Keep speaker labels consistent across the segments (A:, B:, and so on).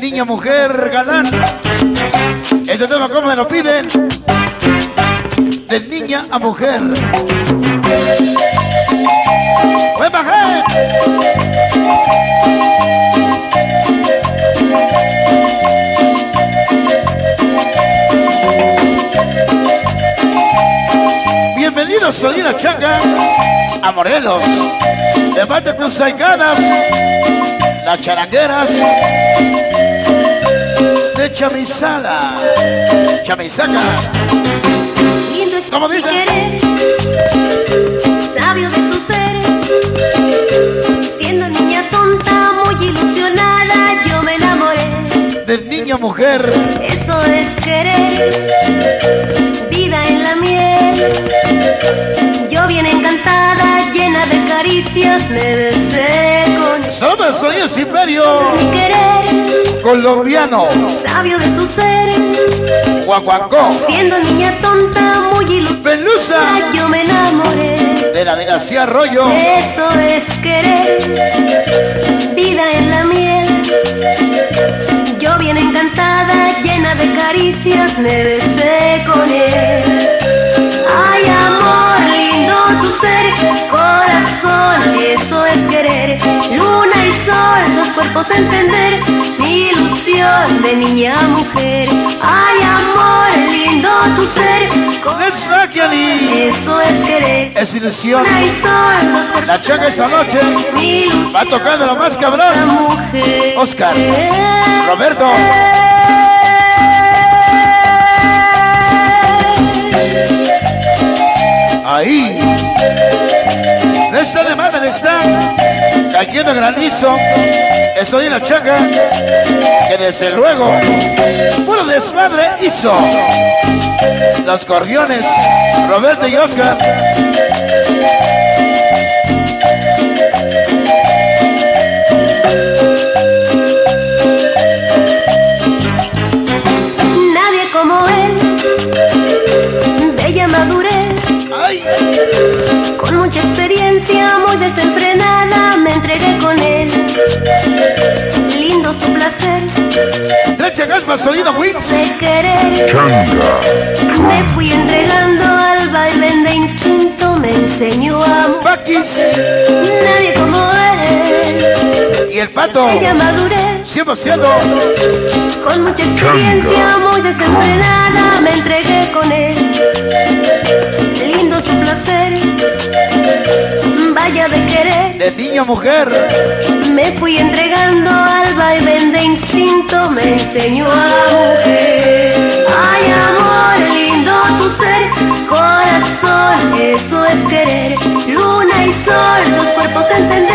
A: niña mujer galán. Ese tema como me lo piden. De niña a mujer. ¡Ven, bajé! Bienvenidos, soy la Chaca, a Morelos, de Mate Cruz Saicadas, las charangueras, de Chamizala, Chamizaca. ¿Cómo dice?
B: querer, sabio de su ser. Siendo niña tonta, muy ilusionada, yo me enamoré.
A: De niña mujer,
B: Eso es querer, vida en la miel. Yo bien encantada, llena de caricias, me besé con
A: somos soy el imperio
B: mi querer,
A: colombiano,
B: sabio de su ser.
A: guaguancó,
B: Siendo niña tonta, muy ilusionada,
A: pelusa,
B: yo me enamoré.
A: de la de García Arroyo,
B: Eso es querer, vida en la miel. Yo bien encantada, llena de caricias, me besé con él. Dos cuerpos encender, mi ilusión de niña a mujer. Ay, amor, lindo tu ser, eso es querer.
A: es ilusión, la chaca esa noche, va tocando lo más cabrón. Oscar, Roberto, ahí, esta demanda está cayendo granizo, estoy en la chaca, que desde luego, puro desmadre hizo, los corriones, Roberto y Oscar, leche gas gasolina Wix,
B: de querer, me fui entregando al baile de instinto, me enseñó a.
A: Paquis
B: Nadie como él,
A: y el pato,
B: bella madurez.
A: 100%.
B: Con mucha experiencia, muy desenfrenada, me entregué con él. Lindo su placer, vaya de querer.
A: De niña a mujer,
B: Me fui entregando al enseñó a mujer. Ay, amor, lindo tu ser, corazón, eso es querer. Luna y sol, dos cuerpos encender,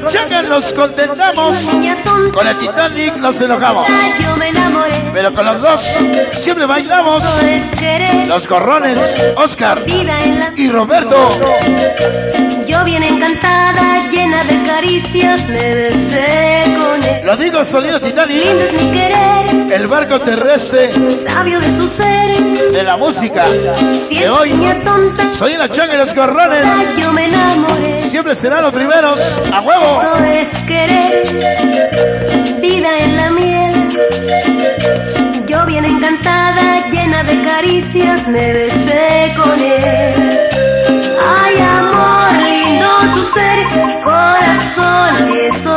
A: la chaca nos contentamos, con el Titanic nos enojamos. Pero con los dos siempre bailamos. Los gorrones, Oscar y Roberto.
B: Yo bien encantada, llena de caricias, me besé con él.
A: Lo digo sonido
B: Lindo
A: Titanic,
B: es mi querer,
A: el barco terrestre
B: sabio de su ser.
A: de la música. De
B: Siendo
A: hoy,
B: tonta,
A: soy la chaca y los gorrones.
B: yo me enamoré.
A: Siempre serán los primeros. A huevo.
B: Eso es querer, vida en la miel. Yo bien encantada, llena de caricias, me besé con él.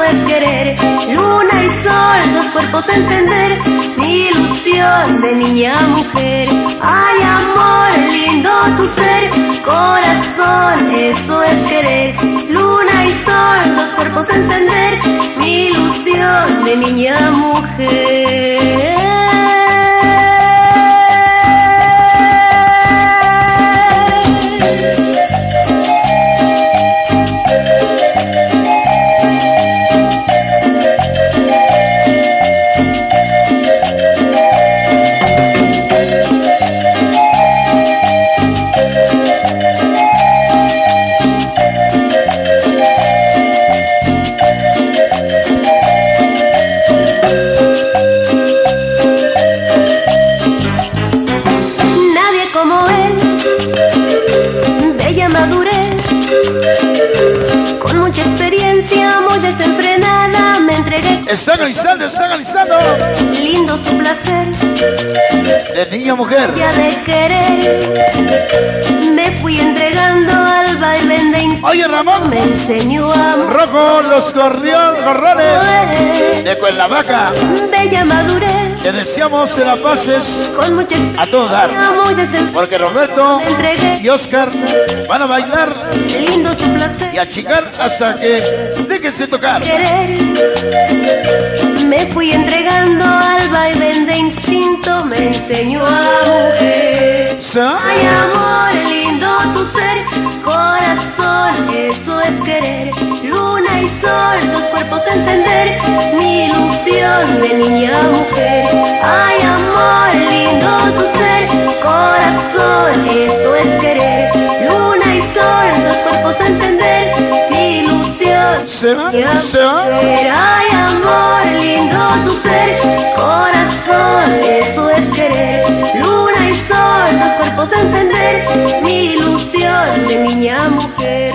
B: Es querer. Luna y sol, dos cuerpos encender, mi ilusión de niña mujer. Ay, amor, lindo tu ser, corazón, eso es querer. Luna y sol, dos cuerpos encender, mi ilusión de niña mujer.
A: Está analizando, está analizando.
B: Lindo su placer.
A: De niña mujer.
B: Ya de querer. Me fui entregando al baile de
A: Oye, Ramón.
B: Me enseñó a
A: Los corrió, gorrones. De Cuernavaca.
B: Bella madurez.
A: Te deseamos que la pases
B: con mucha
A: a todo dar. Porque Roberto y Oscar van a bailar.
B: Lindo su placer.
A: Y a hasta que déjense tocar.
B: Me fui entregando al baile de instinto. Me enseñó a mujer. Ay, amor, encender. Mi ilusión de niña a mujer. Ay, amor, lindo tu ser. Corazón, eso es querer. Luna y sol, dos cuerpos encender. Mi ilusión.
A: Se va,
B: se
A: va.
B: Ay, amor, lindo tu ser. Corazón, eso es querer. Luna y sol, dos cuerpos encender. Mi ilusión de niña a mujer.